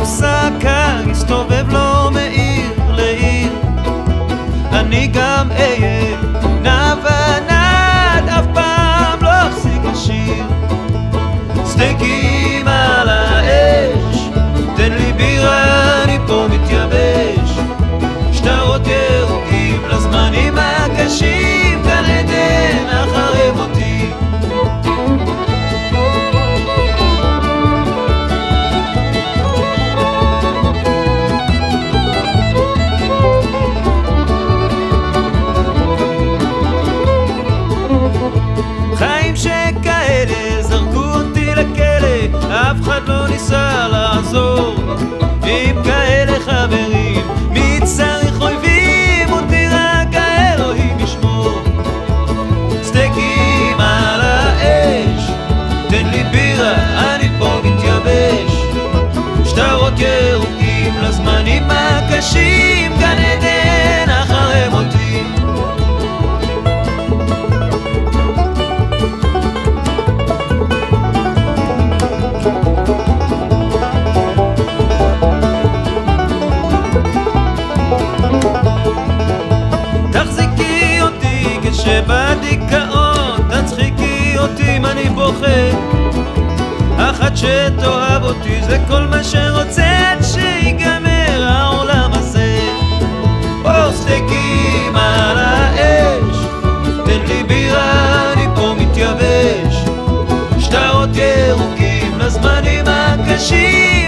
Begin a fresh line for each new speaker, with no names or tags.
הפסקה, הסתובב לו מעיר לעיר. אני גם אהיה Fred Lone Salazar אותי כשבדיכאון, תצחיקי אותי אם אני בוכה. אחת שתאהב אותי זה כל מה שרוצה עד שיגמר העולם הזה. או סטייקים על האש, תן לי בירה, אני פה מתייבש. שטרות ירוקים לזמנים הקשים,